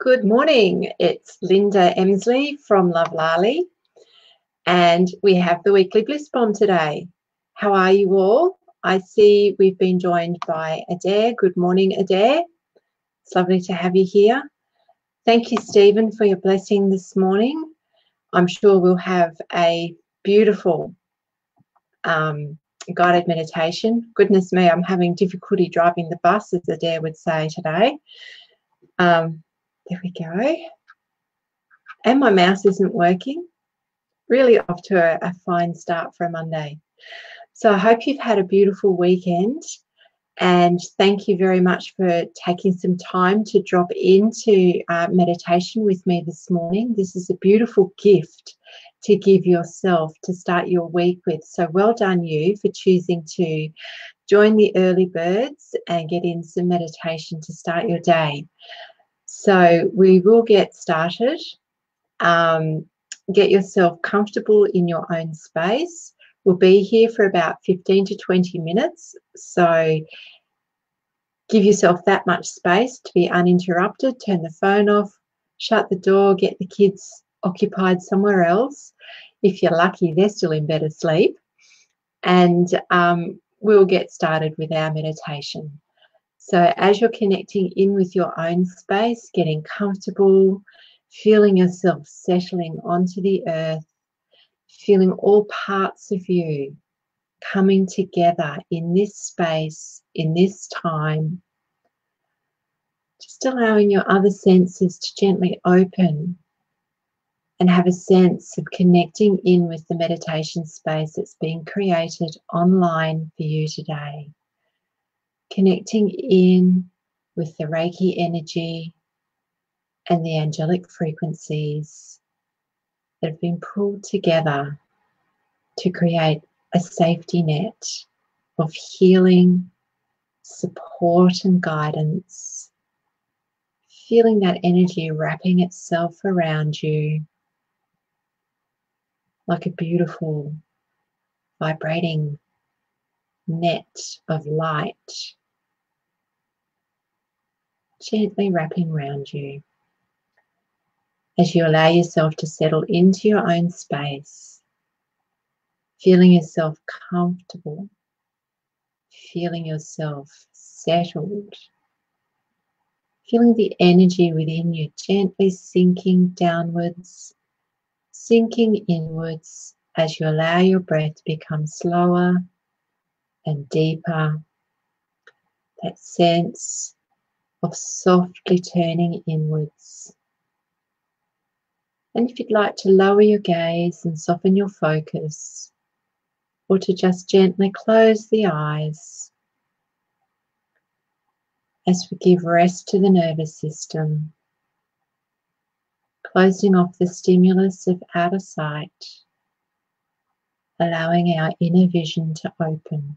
Good morning. It's Linda Emslie from Lovlali, and we have the weekly Bliss Bomb today. How are you all? I see we've been joined by Adair. Good morning, Adair. It's lovely to have you here. Thank you, Stephen, for your blessing this morning. I'm sure we'll have a beautiful um, guided meditation. Goodness me, I'm having difficulty driving the bus, as Adair would say today. Um, there we go. And my mouse isn't working. Really off to a, a fine start for a Monday. So I hope you've had a beautiful weekend. And thank you very much for taking some time to drop into uh, meditation with me this morning. This is a beautiful gift to give yourself to start your week with. So well done, you, for choosing to join the early birds and get in some meditation to start your day. So we will get started. Um, get yourself comfortable in your own space. We'll be here for about 15 to 20 minutes. So give yourself that much space to be uninterrupted. Turn the phone off, shut the door, get the kids occupied somewhere else. If you're lucky, they're still in bed asleep. And um, we'll get started with our meditation. So, as you're connecting in with your own space, getting comfortable, feeling yourself settling onto the earth, feeling all parts of you coming together in this space, in this time, just allowing your other senses to gently open and have a sense of connecting in with the meditation space that's being created online for you today connecting in with the Reiki energy and the angelic frequencies that have been pulled together to create a safety net of healing, support, and guidance. Feeling that energy wrapping itself around you like a beautiful, vibrating net of light gently wrapping around you as you allow yourself to settle into your own space, feeling yourself comfortable, feeling yourself settled, feeling the energy within you gently sinking downwards, sinking inwards as you allow your breath to become slower and deeper. That sense of softly turning inwards. And if you'd like to lower your gaze and soften your focus, or to just gently close the eyes as we give rest to the nervous system, closing off the stimulus of outer sight, allowing our inner vision to open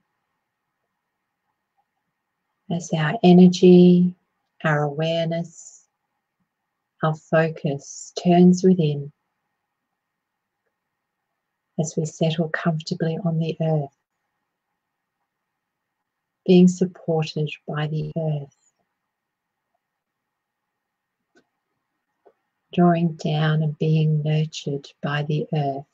as our energy our awareness, our focus turns within as we settle comfortably on the earth, being supported by the earth, drawing down and being nurtured by the earth.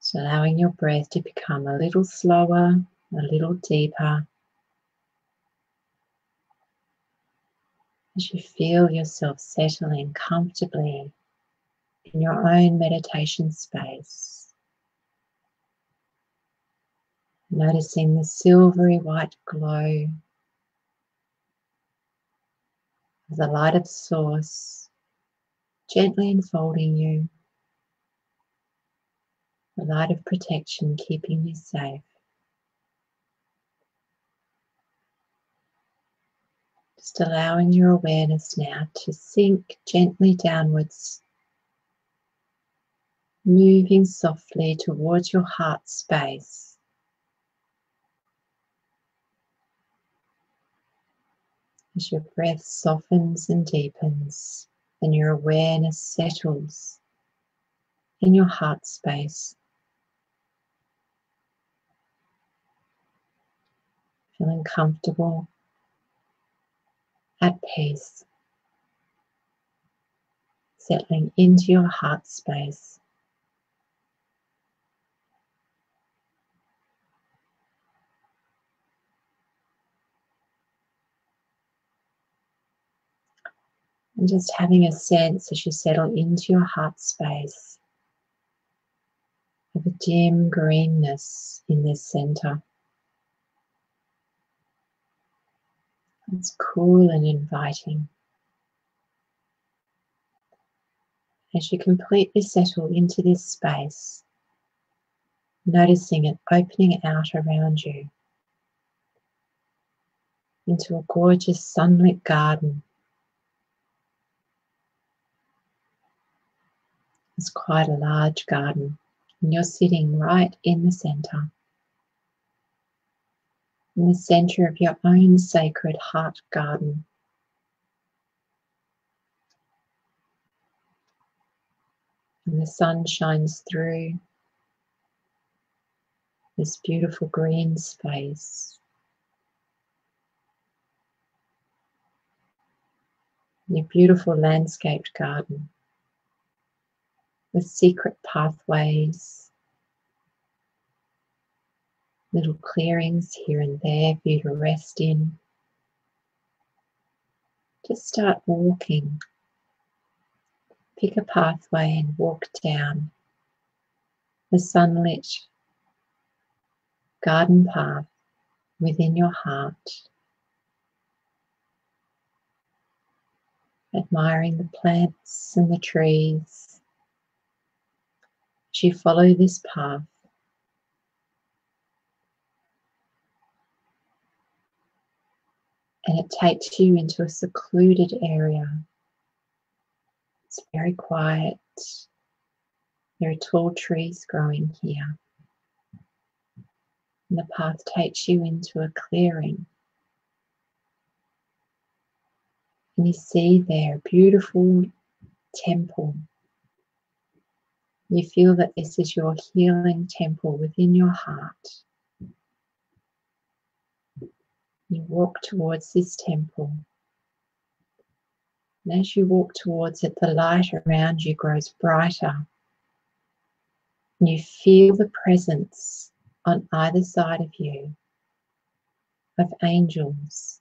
So allowing your breath to become a little slower, a little deeper. As you feel yourself settling comfortably in your own meditation space. Noticing the silvery white glow of the light of Source gently enfolding you, the light of protection keeping you safe. Just allowing your awareness now to sink gently downwards, moving softly towards your heart space. As your breath softens and deepens, and your awareness settles in your heart space. Feeling comfortable at peace, settling into your heart space. And just having a sense as you settle into your heart space of a dim greenness in this center. It's cool and inviting. As you completely settle into this space, noticing it opening out around you into a gorgeous sunlit garden It's quite a large garden, and you're sitting right in the center. In the center of your own sacred heart garden. And the sun shines through this beautiful green space. Your beautiful landscaped garden with secret pathways, little clearings here and there for you to rest in. Just start walking. Pick a pathway and walk down the sunlit garden path within your heart. Admiring the plants and the trees you follow this path, and it takes you into a secluded area. It's very quiet. There are tall trees growing here. And the path takes you into a clearing. And you see there a beautiful temple you feel that this is your healing temple within your heart. You walk towards this temple. And as you walk towards it, the light around you grows brighter. And you feel the presence on either side of you of angels.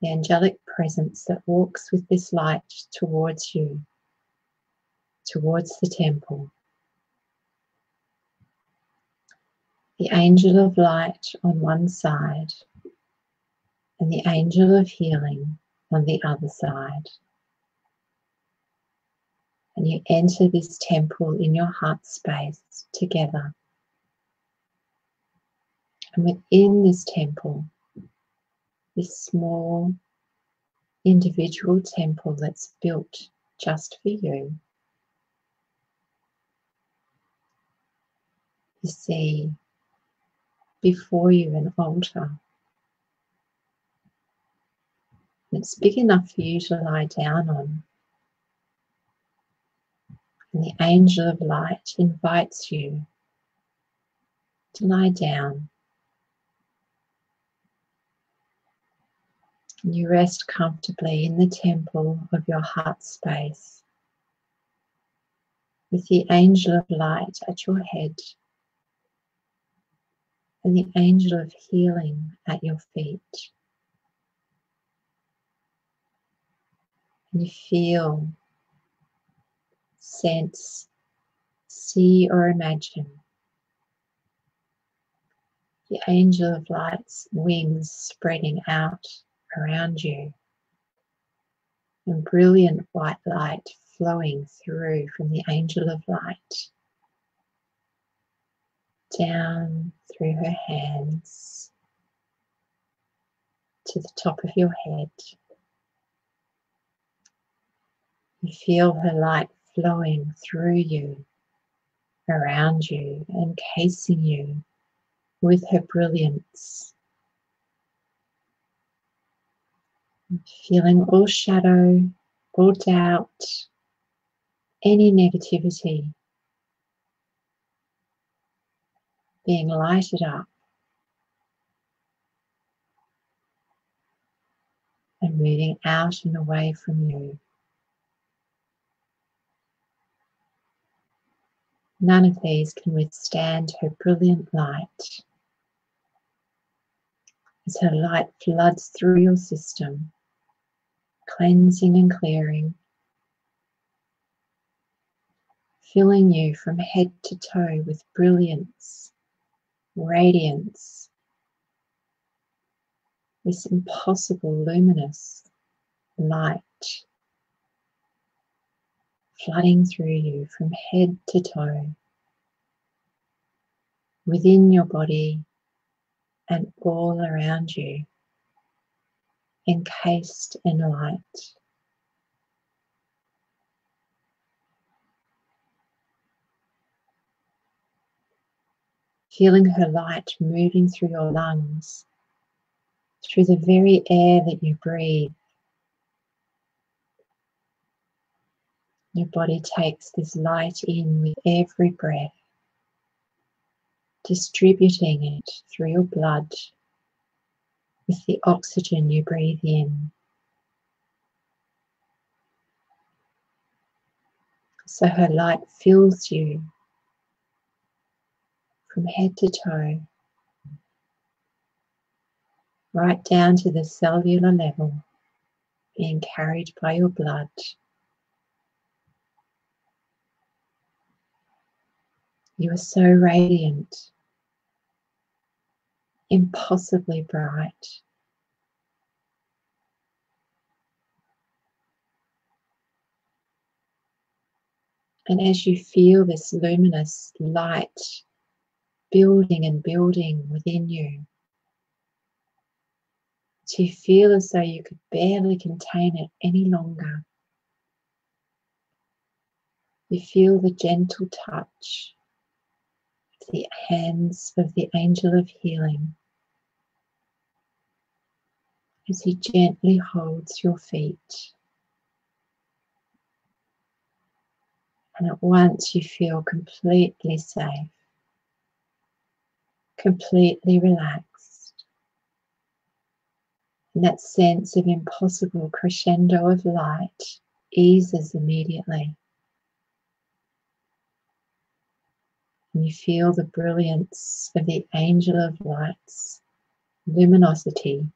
The angelic presence that walks with this light towards you towards the temple. The angel of light on one side and the angel of healing on the other side. And you enter this temple in your heart space together. And within this temple, this small individual temple that's built just for you, you see before you an altar. It's big enough for you to lie down on. And the angel of light invites you to lie down. And you rest comfortably in the temple of your heart space with the angel of light at your head and the angel of healing at your feet. And you feel, sense, see, or imagine the angel of light's wings spreading out around you and brilliant white light flowing through from the angel of light down through her hands to the top of your head. You feel her light flowing through you, around you, encasing you with her brilliance. Feeling all shadow, all doubt, any negativity being lighted up. and moving out and away from you. None of these can withstand her brilliant light. As her light floods through your system, cleansing and clearing, filling you from head to toe with brilliance, radiance, this impossible luminous light flooding through you from head to toe, within your body and all around you, encased in light. Feeling her light moving through your lungs, through the very air that you breathe, Your body takes this light in with every breath, distributing it through your blood with the oxygen you breathe in. So her light fills you from head to toe, right down to the cellular level, being carried by your blood. You are so radiant, impossibly bright. And as you feel this luminous light building and building within you, you feel as though you could barely contain it any longer. You feel the gentle touch of the hands of the angel of healing as he gently holds your feet. And at once you feel completely safe, completely relaxed. And that sense of impossible crescendo of light eases immediately. And you feel the brilliance of the angel of light's luminosity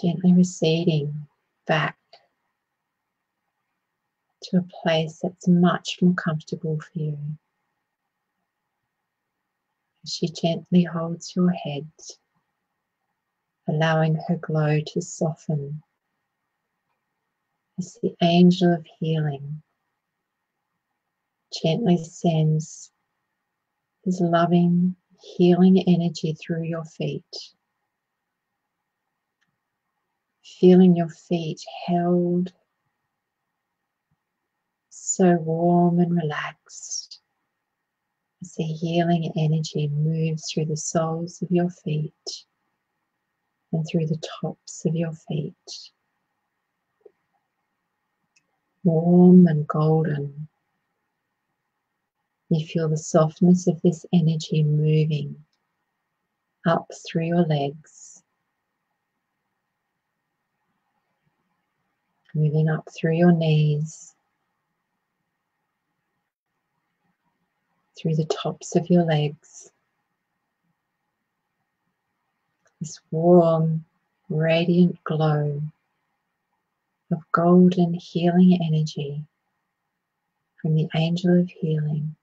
gently receding back to a place that's much more comfortable for you. She gently holds your head, allowing her glow to soften as the angel of healing gently sends his loving, healing energy through your feet. Feeling your feet held so warm and relaxed as the healing energy moves through the soles of your feet and through the tops of your feet. Warm and golden. You feel the softness of this energy moving up through your legs, moving up through your knees, through the tops of your legs. This warm, radiant glow of golden healing energy from the angel of healing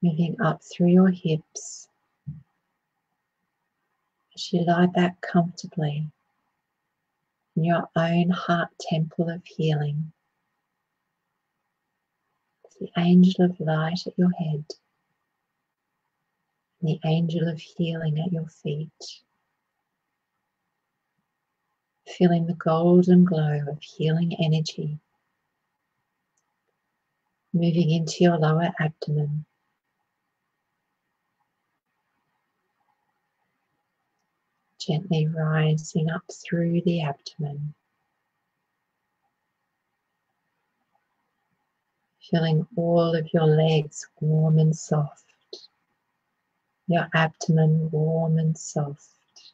moving up through your hips as you lie back comfortably in your own heart temple of healing. The angel of light at your head, the angel of healing at your feet. Feeling the golden glow of healing energy moving into your lower abdomen. gently rising up through the abdomen. Feeling all of your legs warm and soft, your abdomen warm and soft.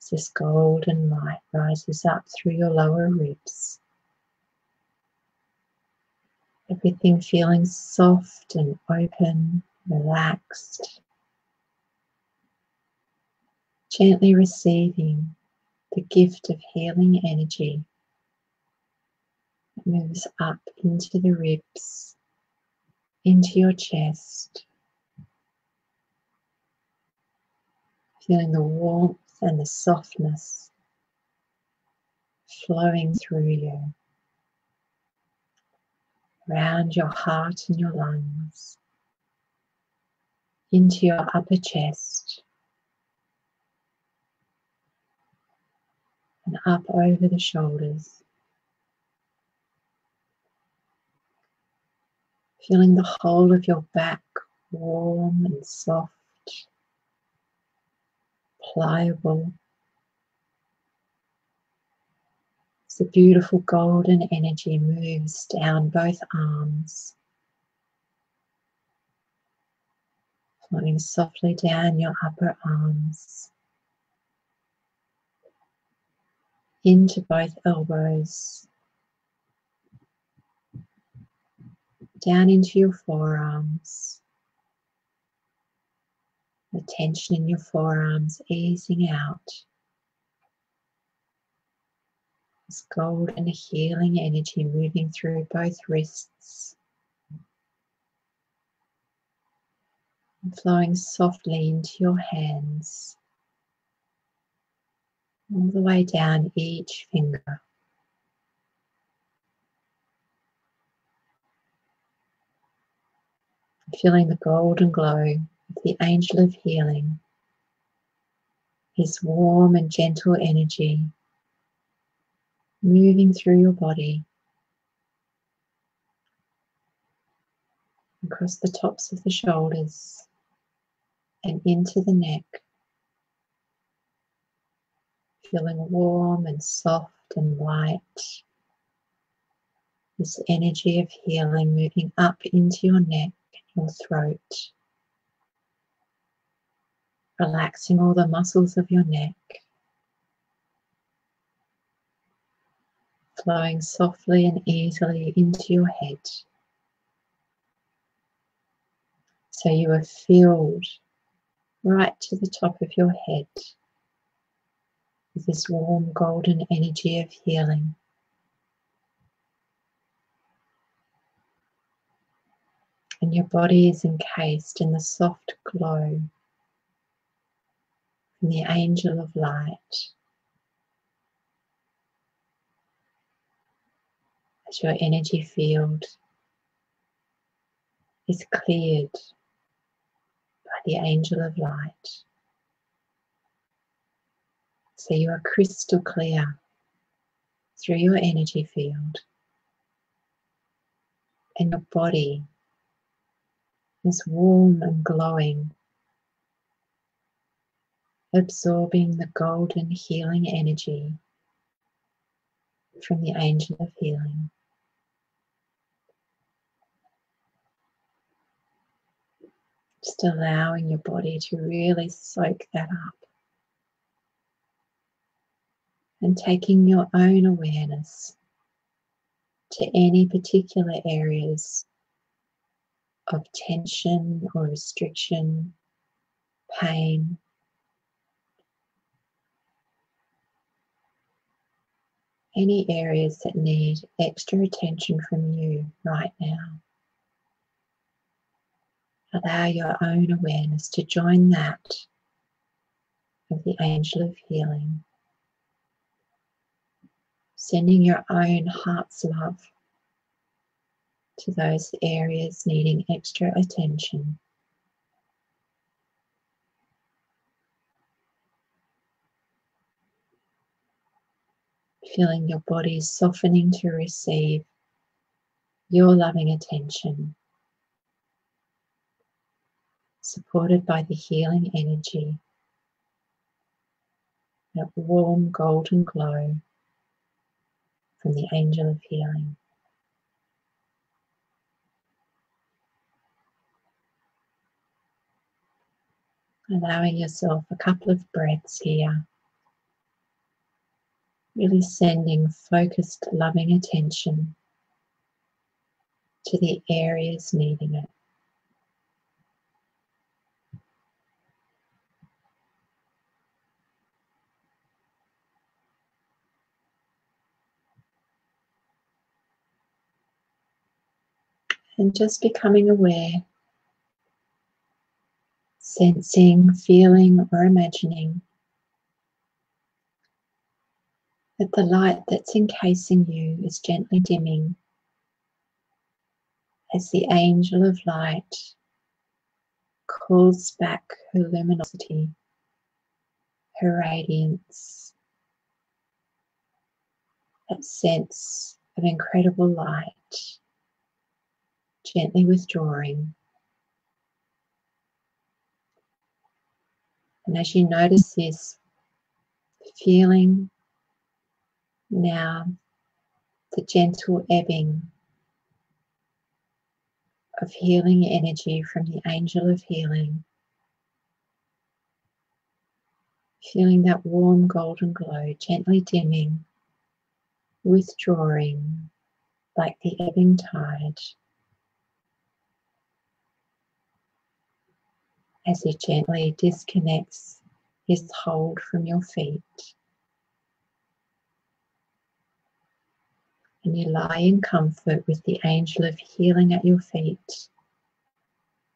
As this golden light rises up through your lower ribs. Everything feeling soft and open, relaxed. Gently receiving the gift of healing energy moves up into the ribs, into your chest. Feeling the warmth and the softness flowing through you around your heart and your lungs, into your upper chest, and up over the shoulders. Feeling the whole of your back warm and soft, pliable. As The beautiful golden energy moves down both arms, flowing softly down your upper arms, into both elbows, down into your forearms. The tension in your forearms easing out. This golden healing energy moving through both wrists. And flowing softly into your hands. All the way down each finger. Feeling the golden glow of the angel of healing. His warm and gentle energy moving through your body, across the tops of the shoulders and into the neck, feeling warm and soft and light. This energy of healing moving up into your neck and your throat, relaxing all the muscles of your neck. flowing softly and easily into your head. So you are filled right to the top of your head with this warm golden energy of healing. Your body is encased in the soft glow from the angel of light. as your energy field is cleared by the angel of light. So you are crystal clear through your energy field, and your body is warm and glowing, absorbing the golden healing energy from the angel of healing. Just allowing your body to really soak that up. And taking your own awareness to any particular areas of tension or restriction, pain, any areas that need extra attention from you right now. Allow your own awareness to join that of the angel of healing. Sending your own heart's love to those areas needing extra attention. Feeling your body softening to receive your loving attention supported by the healing energy, that warm golden glow from the angel of healing. Allowing yourself a couple of breaths here. Really sending focused, loving attention to the areas needing it. And just becoming aware sensing, feeling, or imagining that the light that's encasing you is gently dimming as the angel of light calls back her luminosity, her radiance, that sense of incredible light, gently withdrawing. And as you notice this, feeling now the gentle ebbing of healing energy from the angel of healing. Feeling that warm golden glow gently dimming, withdrawing like the ebbing tide. As he gently disconnects his hold from your feet. And you lie in comfort with the angel of healing at your feet,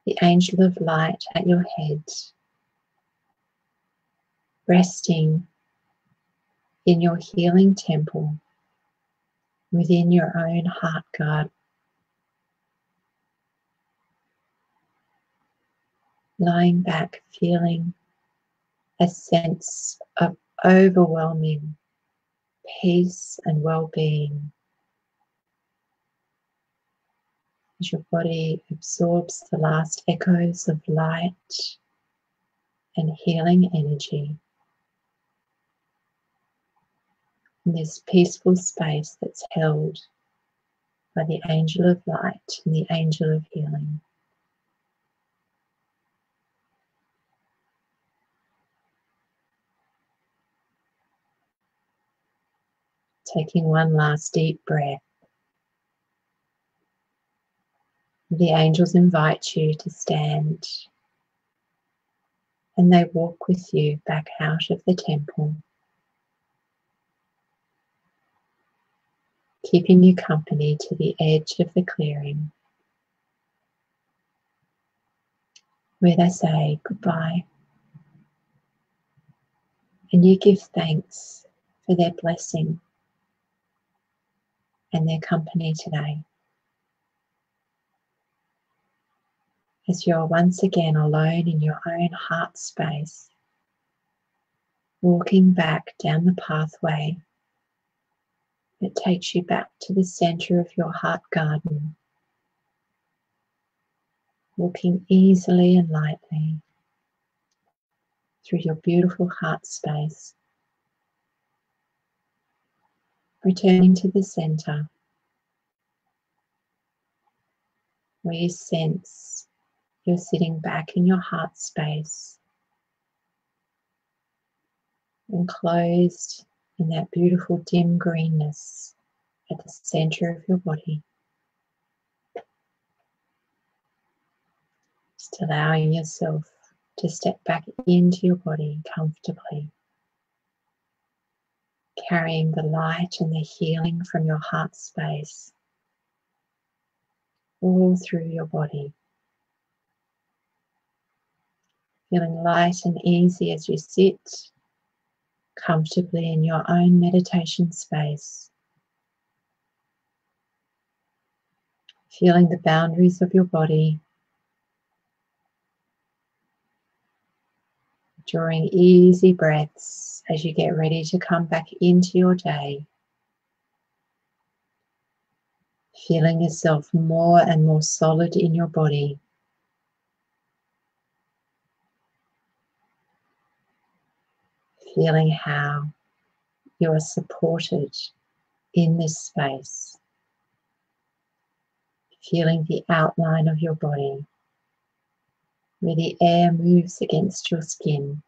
the angel of light at your head, resting in your healing temple within your own heart garden. Lying back, feeling a sense of overwhelming peace and well being. As your body absorbs the last echoes of light and healing energy in this peaceful space that's held by the angel of light and the angel of healing. Taking one last deep breath. The angels invite you to stand and they walk with you back out of the temple, keeping you company to the edge of the clearing where they say goodbye and you give thanks for their blessing and their company today. As you're once again alone in your own heart space, walking back down the pathway that takes you back to the center of your heart garden, walking easily and lightly through your beautiful heart space returning to the center where you sense you're sitting back in your heart space, enclosed in that beautiful dim greenness at the center of your body. Just allowing yourself to step back into your body comfortably carrying the light and the healing from your heart space all through your body. Feeling light and easy as you sit comfortably in your own meditation space. Feeling the boundaries of your body. Drawing easy breaths as you get ready to come back into your day. Feeling yourself more and more solid in your body. Feeling how you are supported in this space. Feeling the outline of your body where the air moves against your skin,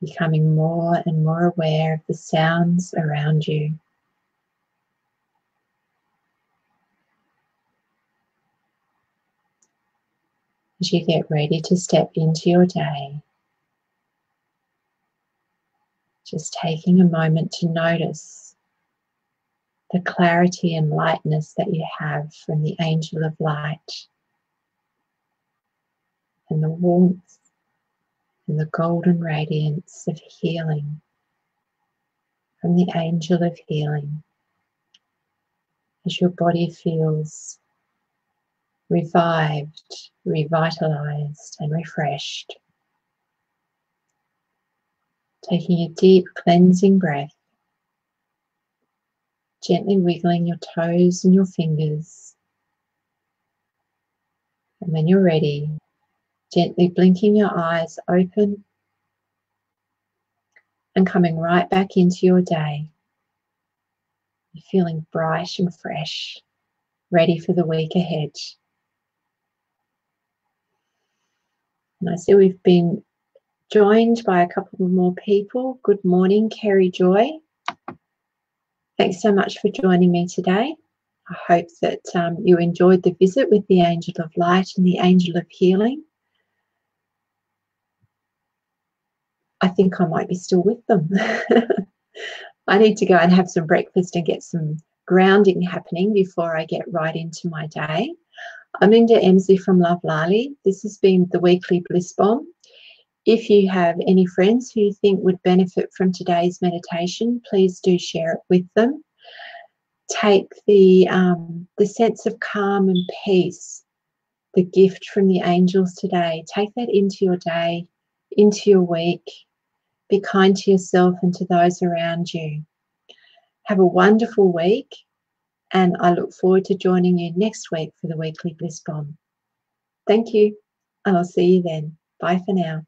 becoming more and more aware of the sounds around you. As you get ready to step into your day, just taking a moment to notice the clarity and lightness that you have from the angel of light and the warmth and the golden radiance of healing from the angel of healing as your body feels revived, revitalized, and refreshed. Taking a deep cleansing breath, gently wiggling your toes and your fingers. And when you're ready, gently blinking your eyes open and coming right back into your day. You're feeling bright and fresh, ready for the week ahead. And I see we've been joined by a couple more people. Good morning, Kerry Joy. Thanks so much for joining me today. I hope that um, you enjoyed the visit with the Angel of Light and the Angel of Healing. I think I might be still with them. I need to go and have some breakfast and get some grounding happening before I get right into my day. I'm Linda Emslie from Lovlali. This has been the weekly Bliss Bomb. If you have any friends who you think would benefit from today's meditation, please do share it with them. Take the um, the sense of calm and peace, the gift from the angels today. Take that into your day, into your week, be kind to yourself and to those around you. Have a wonderful week, and I look forward to joining you next week for the weekly Bliss Bomb. Thank you, and I'll see you then. Bye for now.